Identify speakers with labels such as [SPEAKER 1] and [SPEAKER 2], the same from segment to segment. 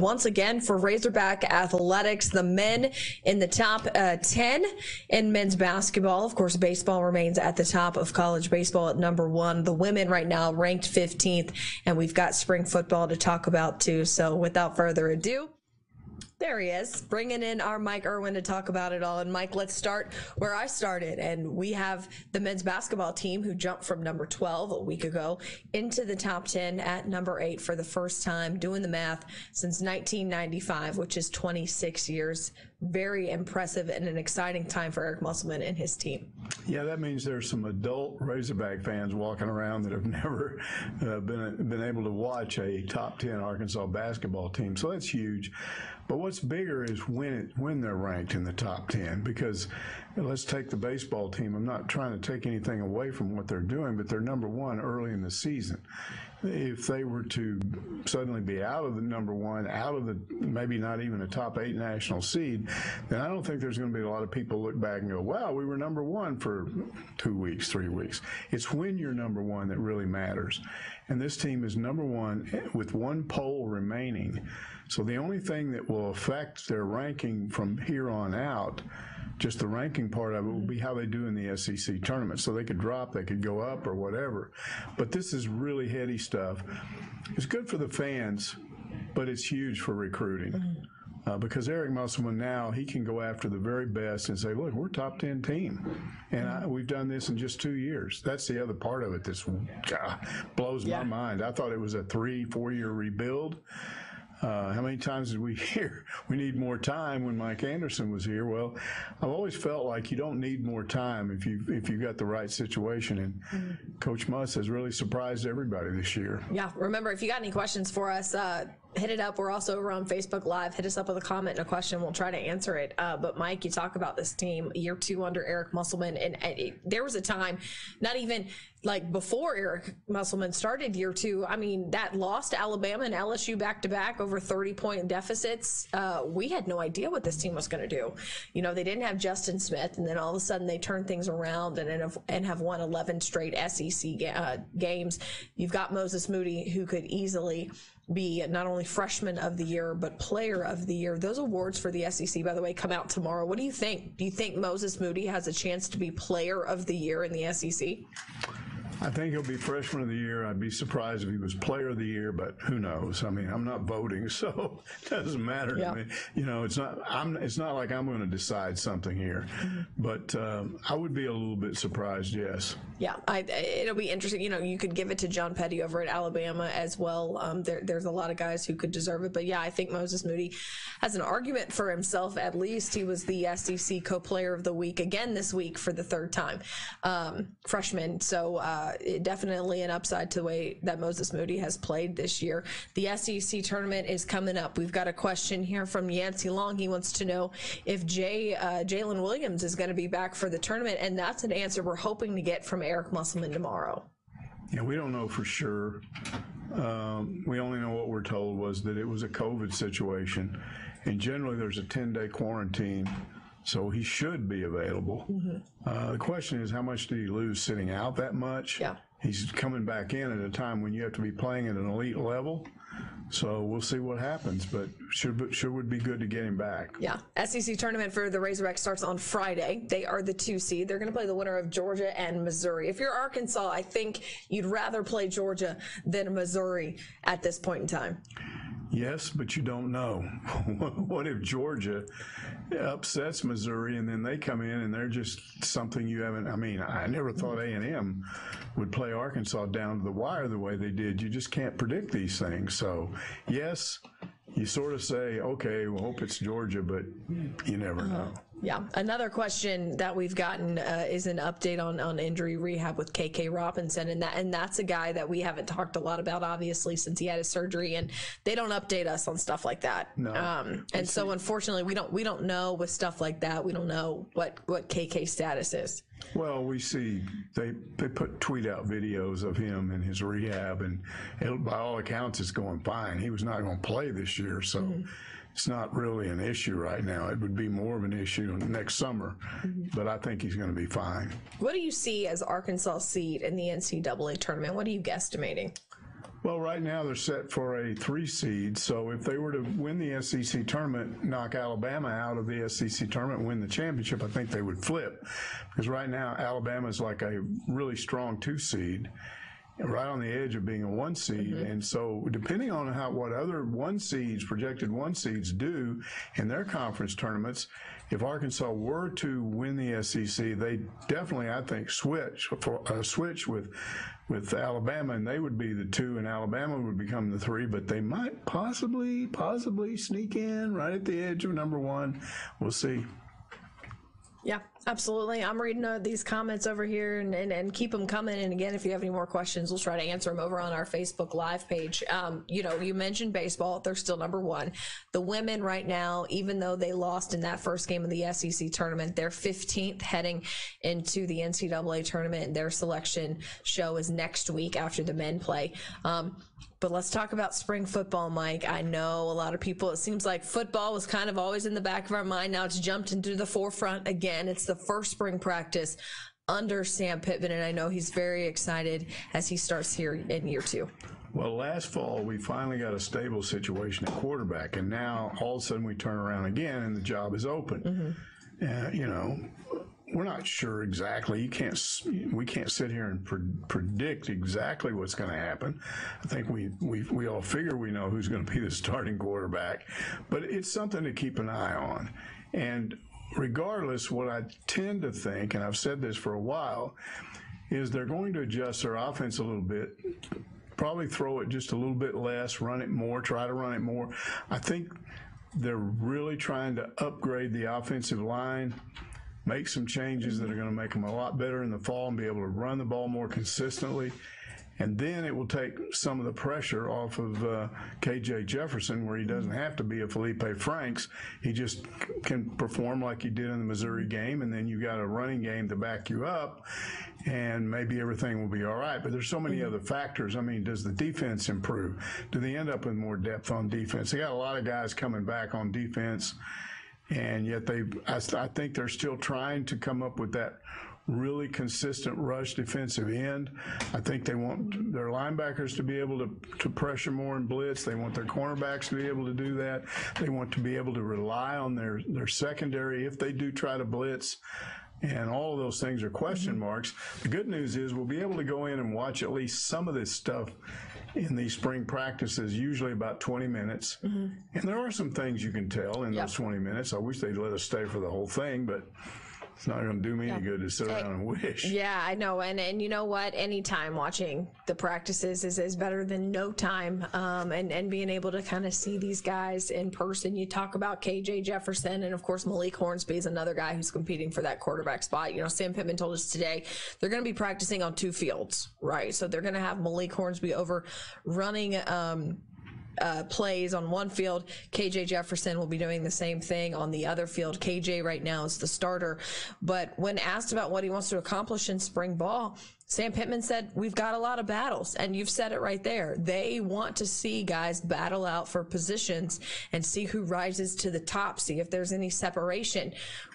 [SPEAKER 1] once again for Razorback Athletics. The men in the top uh, 10 in men's basketball. Of course, baseball remains at the top of college baseball at number one. The women right now ranked 15th, and we've got spring football to talk about too. So without further ado, there he is, bringing in our Mike Irwin to talk about it all. And Mike, let's start where I started. And we have the men's basketball team who jumped from number 12 a week ago into the top 10 at number eight for the first time, doing the math since 1995, which is 26 years very impressive and an exciting time for Eric Musselman and his team.
[SPEAKER 2] Yeah, that means there's some adult Razorback fans walking around that have never uh, been been able to watch a top 10 Arkansas basketball team. So that's huge. But what's bigger is when it, when they're ranked in the top 10 because let's take the baseball team. I'm not trying to take anything away from what they're doing, but they're number 1 early in the season if they were to suddenly be out of the number one, out of the maybe not even a top eight national seed, then I don't think there's going to be a lot of people look back and go, wow, we were number one for two weeks, three weeks. It's when you're number one that really matters. And this team is number one with one poll remaining. So the only thing that will affect their ranking from here on out just the ranking part of it will be mm-hmm. how they do in the SEC tournament. So they could drop, they could go up or whatever. But this is really heady stuff. It's good for the fans, but it's huge for recruiting. Mm-hmm. Uh, because Eric Musselman now he can go after the very best and say, look, we're top ten team, and I, mm-hmm. we've done this in just two years. That's the other part of it that ah, blows yeah. my mind. I thought it was a three, four year rebuild. Uh, how many times did we hear we need more time when Mike Anderson was here? Well, I've always felt like you don't need more time if you if you've got the right situation. And mm-hmm. Coach Muss has really surprised everybody this year.
[SPEAKER 1] Yeah. Remember, if you got any questions for us, uh, hit it up. We're also over on Facebook Live. Hit us up with a comment and a question. We'll try to answer it. Uh, but Mike, you talk about this team year two under Eric Musselman, and, and it, there was a time, not even like before Eric Musselman started year two. I mean, that lost Alabama and LSU back to back over 30 point deficits. Uh, we had no idea what this team was going to do. You know, they didn't have Justin Smith, and then all of a sudden they turned things around and have, and have won 11 straight SEC uh, games. You've got Moses Moody, who could easily be not only freshman of the year but player of the year. Those awards for the SEC, by the way, come out tomorrow. What do you think? Do you think Moses Moody has a chance to be player of the year in the SEC?
[SPEAKER 2] I think he'll be freshman of the year. I'd be surprised if he was player of the year, but who knows? I mean, I'm not voting, so it doesn't matter yeah. to me. You know, it's not. I'm. It's not like I'm going to decide something here, but um, I would be a little bit surprised. Yes.
[SPEAKER 1] Yeah, I, it'll be interesting. You know, you could give it to John Petty over at Alabama as well. Um, there, there's a lot of guys who could deserve it, but yeah, I think Moses Moody has an argument for himself. At least he was the SEC Co-Player of the Week again this week for the third time, um, freshman. So. Uh, definitely an upside to the way that Moses Moody has played this year. The SEC tournament is coming up. We've got a question here from Yancey Long. He wants to know if Jay uh, Jaylin Williams is going to be back for the tournament, and that's an answer we're hoping to get from Eric Musselman tomorrow.
[SPEAKER 2] Yeah, we don't know for sure. Um, we only know what we're told was that it was a COVID situation, and generally there's a 10 day quarantine so he should be available. Mm-hmm. Uh, the question is, how much did he lose sitting out that much?
[SPEAKER 1] Yeah.
[SPEAKER 2] He's coming back in at a time when you have to be playing at an elite level. So we'll see what happens, but should should would be good to get him back.
[SPEAKER 1] Yeah, SEC tournament for the Razorbacks starts on Friday. They are the two seed. They're going to play the winner of Georgia and Missouri. If you're Arkansas, I think you'd rather play Georgia than Missouri at this point in time.
[SPEAKER 2] Yes, but you don't know. what if Georgia upsets Missouri and then they come in and they're just something you haven't? I mean, I never thought A and M would play Arkansas down to the wire the way they did. You just can't predict these things. So, yes, you sort of say, okay, we hope it's Georgia, but you never know. Uh-huh.
[SPEAKER 1] Yeah. Another question that we've gotten uh, is an update on, on injury rehab with KK Robinson. And that, and that's a guy that we haven't talked a lot about, obviously, since he had his surgery and they don't update us on stuff like that.
[SPEAKER 2] No. Um,
[SPEAKER 1] and so unfortunately we don't, we don't know with stuff like that. We don't know what, what KK status is.
[SPEAKER 2] Well, we see they they put tweet out videos of him in his rehab, and it, by all accounts, it's going fine. He was not going to play this year, so mm-hmm it's not really an issue right now. It would be more of an issue next summer, mm-hmm. but I think he's going to be fine.
[SPEAKER 1] What do you see as Arkansas seed in the NCAA tournament? What are you guesstimating?
[SPEAKER 2] Well, right now they're set for a three seed. So if they were to win the SEC tournament, knock Alabama out of the SEC tournament, win the championship, I think they would flip. Because right now Alabama is like a really strong two seed, right on the edge of being a one seed. And so depending on how what other one seeds, projected one seeds do in their conference tournaments, if Arkansas were to win the SEC, they definitely, I think, switch for uh, switch with with Alabama, and they would be the two, and Alabama would become the three. But they might possibly, possibly sneak in right at the edge of number one. We'll see.
[SPEAKER 1] Yeah, absolutely. I'm reading uh, these comments over here and, and, and keep them coming. And again, if you have any more questions, we'll try to answer them over on our Facebook Live page. Um, you know, you mentioned baseball. They're still number one. The women right now, even though they lost in that first game of the SEC tournament, they're 15th heading into the NCAA tournament. Their selection show is next week after the men play. Um, but let's talk about spring football, Mike. I know a lot of people, it seems like football was kind of always in the back of our mind. Now it's jumped into the forefront again. It's the first spring practice under Sam Pittman, and I know he's very excited as he starts here in year two.
[SPEAKER 2] Well, last fall, we finally got a stable situation at quarterback, and now all of a sudden we turn around again and the job is open. Uh, you know, we're not sure exactly. You can't. We can't sit here and pre- predict exactly what's going to happen. I think we we we all figure we know who's going to be the starting quarterback, but it's something to keep an eye on. And regardless, what I tend to think, and I've said this for a while, is they're going to adjust their offense a little bit probably throw it just a little bit less, run it more, try to run it more. I think they're really trying to upgrade the offensive line, make some changes that are going to make them a lot better in the fall and be able to run the ball more consistently. And then it will take some of the pressure off of uh, KJ Jefferson, where he doesn't have to be a Felipe Franks. He just can perform like he did in the Missouri game, and then you got a running game to back you up, and maybe everything will be all right. But there's so many other factors. I mean, does the defense improve? Do they end up with more depth on defense? They got a lot of guys coming back on defense and yet they I, I think they're still trying to come up with that really consistent rush defensive end. I think they want their linebackers to be able to, to pressure more and blitz. They want their cornerbacks to be able to do that. They want to be able to rely on their, their secondary if they do try to blitz. And all of those things are question mm-hmm. marks. The good news is we'll be able to go in and watch at least some of this stuff in these spring practices, usually about 20 minutes. Mm-hmm. And there are some things you can tell in those 20 minutes. I wish they'd let us stay for the whole thing, but it's not going to do me any good to sit around and wish.
[SPEAKER 1] Yeah, I know, and and you know what? Anytime watching the practices is, is better than no time, um, and and being able to kind of see these guys in person. You talk about KJ Jefferson, and of course Malik Hornsby is another guy who's competing for that quarterback spot. You know, Sam Pittman told us today they're going to be practicing on two fields, right? So they're going to have Malik Hornsby over running. Um, uh, plays on one field. KJ Jefferson will be doing the same thing on the other field. KJ right now is the starter. But when asked about what he wants to accomplish in spring ball, Sam Pittman said, We've got a lot of battles. And you've said it right there. They want to see guys battle out for positions and see who rises to the top, see if there's any separation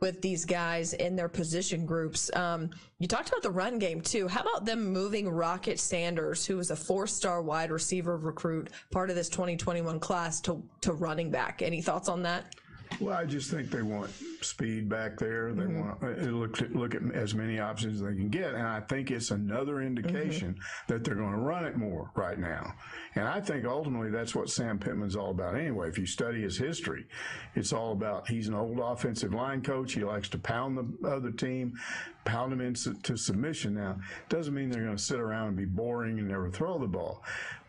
[SPEAKER 1] with these guys in their position groups. Um, you talked about the run game too. How about them moving Rocket Sanders, who was a four-star wide receiver recruit, part of this 2021 class, to to running back? Any thoughts on that?
[SPEAKER 2] Well, I just think they want speed back there. They want uh, look at, look at as many options as they can get, and I think it's another indication that they're going to run it more right now. And I think ultimately that's what Sam Pittman's all about anyway. If you study his history, it's all about he's an old offensive line coach. He likes to pound the other team, pound them into to submission. Now, doesn't mean they're going to sit around and be boring and never throw the ball.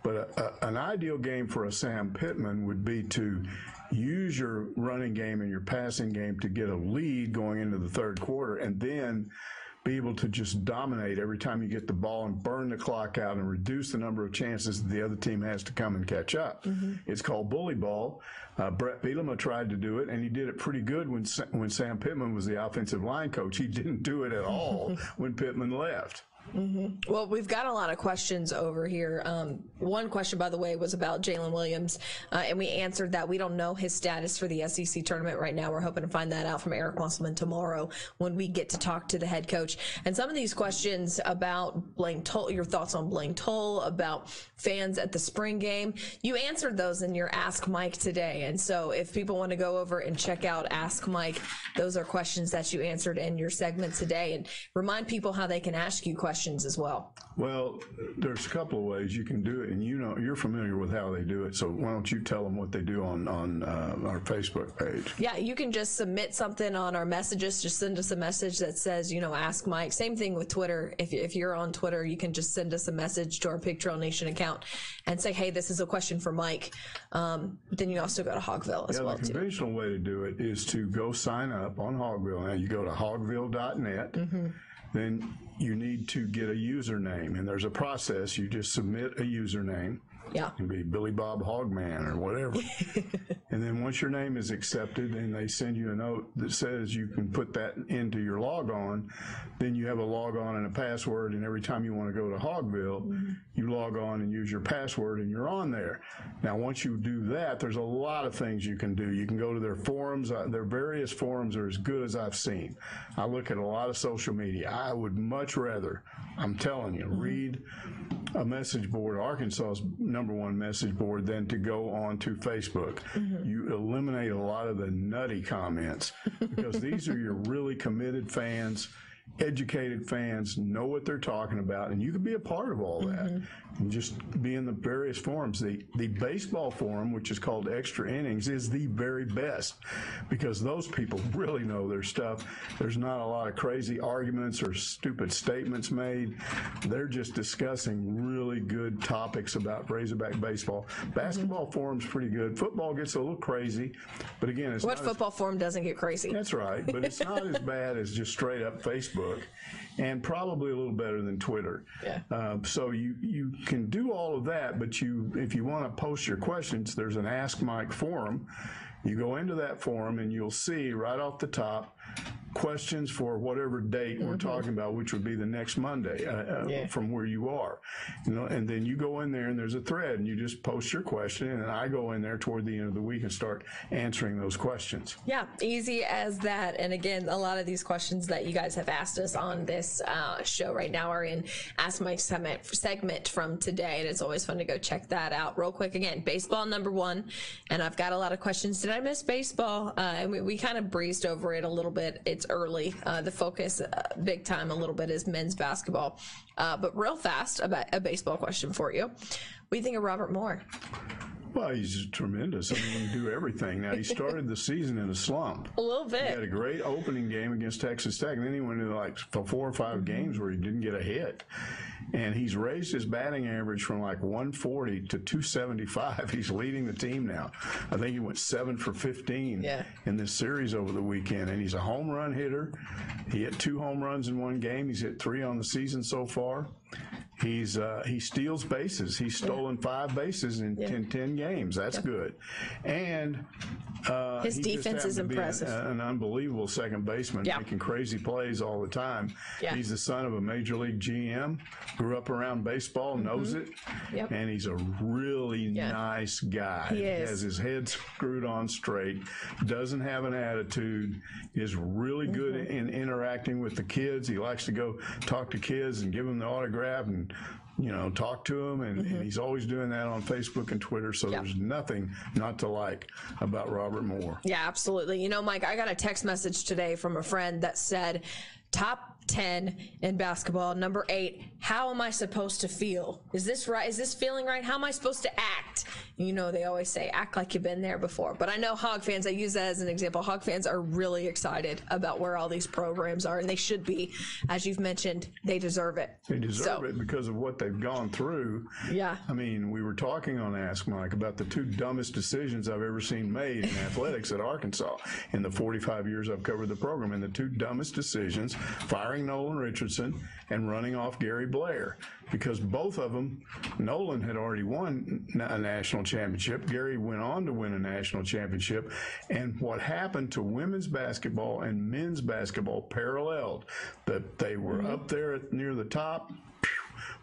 [SPEAKER 2] But a, a, an ideal game for a Sam Pittman would be to use your running game and your passing game to get a lead going into the third quarter and then be able to just dominate every time you get the ball and burn the clock out and reduce the number of chances that the other team has to come and catch up. It's called bully ball. Uh, Bret Bielema tried to do it, and he did it pretty good when when Sam Pittman was the offensive line coach. He didn't do it at all when Pittman left.
[SPEAKER 1] Well, we've got a lot of questions over here. Um, one question, by the way, was about Jaylin Williams, uh, and we answered that we don't know his status for the SEC tournament right now. We're hoping to find that out from Eric Musselman tomorrow when we get to talk to the head coach. And some of these questions about Blaine Toll, your thoughts on Blaine Toll, about fans at the spring game, you answered those in your Ask Mike today. And so if people want to go over and check out Ask Mike, those are questions that you answered in your segment today. And remind people how they can ask you questions as well.
[SPEAKER 2] Well, there's a couple of ways you can do it, and you know you're familiar with how they do it. So why don't you tell them what they do on on uh, our Facebook page?
[SPEAKER 1] Yeah, you can just submit something on our messages. Just send us a message that says, you know, ask Mike. Same thing with Twitter. If, if you're on Twitter, you can just send us a message to our Pig Trail Nation account and say, hey, this is a question for Mike. Um, then you also go to Hogville as
[SPEAKER 2] Yeah,
[SPEAKER 1] well,
[SPEAKER 2] the
[SPEAKER 1] too.
[SPEAKER 2] way to do it is to go sign up on Hogville. Now you go to hogville.net.
[SPEAKER 1] Mm-hmm.
[SPEAKER 2] Then you need to get a username, and there's a process. You just submit a username.
[SPEAKER 1] Yeah.
[SPEAKER 2] It can be Billy Bob Hogman or whatever. and then once your name is accepted and they send you a note that says you can put that into your log on, then you have a log on and a password. And every time you want to go to Hogville, you log on and use your password and you're on there. Now, once you do that, there's a lot of things you can do. You can go to their forums. Uh, their various forums are as good as I've seen. I look at a lot of social media. I would much rather, I'm telling you, read a message board, Arkansas's number one message board, than to go on to Facebook. Mm-hmm. You eliminate a lot of the nutty comments because these are your really committed fans. Educated fans know what they're talking about, and you can be a part of all that. Mm-hmm. And just be in the various forums. The the baseball forum, which is called Extra Innings, is the very best because those people really know their stuff. There's not a lot of crazy arguments or stupid statements made. They're just discussing really good topics about Razorback baseball. Basketball mm-hmm. forum's pretty good. Football gets a little crazy, but again, it's
[SPEAKER 1] What
[SPEAKER 2] not as
[SPEAKER 1] football forum doesn't get crazy?
[SPEAKER 2] that's right, but it's not as bad as just straight up Facebook, and probably a little better than Twitter.
[SPEAKER 1] Yeah.
[SPEAKER 2] Uh, so you you can do all of that, but you if you want to post your questions, there's an Ask Mike forum. You go into that forum and you'll see right off the top questions for whatever date we're talking about, which would be the next Monday uh, uh,
[SPEAKER 1] Yeah.
[SPEAKER 2] from where you are. You know, and then you go in there and there's a thread and you just post your question, and I go in there toward the end of the week and start answering those questions.
[SPEAKER 1] Yeah, easy as that. And again, a lot of these questions that you guys have asked us on this uh, show right now are in Ask Mike segment, segment from today. And it's always fun to go check that out real quick. Again, baseball number one. And I've got a lot of questions. Did I miss baseball? Uh, and we, we kind of breezed over it a little bit. It's early. Uh, the focus, uh, big time, a little bit is men's basketball. Uh, but real fast, about a baseball question for you. What do you think of Robert Moore?
[SPEAKER 2] Well, he's tremendous. I mean, he can do everything. Now, he started the season in a slump.
[SPEAKER 1] A little bit.
[SPEAKER 2] He had a great opening game against Texas Tech, and then he went into like four or 5 mm-hmm. games where he didn't get a hit. And he's raised his batting average from like 140 to 275. He's leading the team now. I think he went seven for 15
[SPEAKER 1] Yeah.
[SPEAKER 2] in this series over the weekend. And he's a home run hitter. He hit two home runs in one game. He's hit three on the season so far. He's uh, he steals bases. He's stolen five bases in, in 10 games. That's good. And uh,
[SPEAKER 1] His
[SPEAKER 2] he just
[SPEAKER 1] defense is
[SPEAKER 2] to be
[SPEAKER 1] impressive.
[SPEAKER 2] An, an unbelievable second baseman,
[SPEAKER 1] Yeah.
[SPEAKER 2] making crazy plays all the time.
[SPEAKER 1] Yeah.
[SPEAKER 2] He's the son of a major league GM. Grew up around baseball, knows it,
[SPEAKER 1] Mm-hmm. Yep.
[SPEAKER 2] and he's a really
[SPEAKER 1] Yeah.
[SPEAKER 2] nice guy.
[SPEAKER 1] He is.
[SPEAKER 2] has his head screwed on straight. Doesn't have an attitude. Is really good
[SPEAKER 1] Mm-hmm.
[SPEAKER 2] in interacting with the kids. He likes to go talk to kids and give them the autograph and. You know, talk to him, and, and he's always doing that on Facebook and Twitter. So
[SPEAKER 1] Mm-hmm.
[SPEAKER 2] There's nothing not to like about Robert Moore.
[SPEAKER 1] Yeah, absolutely. You know, Mike, I got a text message today from a friend that said, top 10 in basketball, number eight, how am I supposed to feel? Is this right? Is this feeling right? How am I supposed to act? You know, they always say, act like you've been there before. But I know Hog fans, I use that as an example. Hog fans are really excited about where all these programs are, and they should be. As you've mentioned, they deserve it.
[SPEAKER 2] They deserve
[SPEAKER 1] So-
[SPEAKER 2] it because of what they've gone through.
[SPEAKER 1] Yeah.
[SPEAKER 2] I mean, we were talking on Ask Mike about the two dumbest decisions I've ever seen made in athletics at Arkansas in the 45 years I've covered the program. And the two dumbest decisions firing Nolan Richardson and running off Gary Blair because both of them, Nolan had already won a national championship. Gary went on to win a national championship. And what happened to women's basketball and men's basketball paralleled that they were mm-hmm. up there near the top,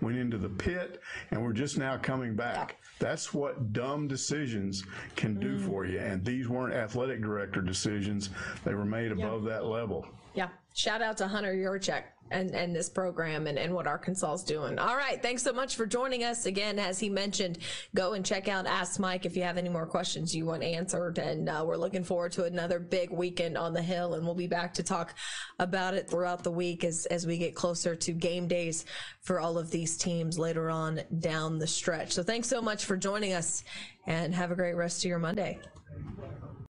[SPEAKER 2] went into the pit, and we're just now coming back. That's what dumb decisions can do for you. And these weren't athletic director decisions, they were made above that level.
[SPEAKER 1] Yeah. Shout out to Hunter Yurachek and, and this program and, and what Arkansas is doing. All right. Thanks so much for joining us. Again, as he mentioned, go and check out Ask Mike if you have any more questions you want answered. And uh, we're looking forward to another big weekend on the Hill. And we'll be back to talk about it throughout the week as, as we get closer to game days for all of these teams later on down the stretch. So thanks so much for joining us and have a great rest of your Monday.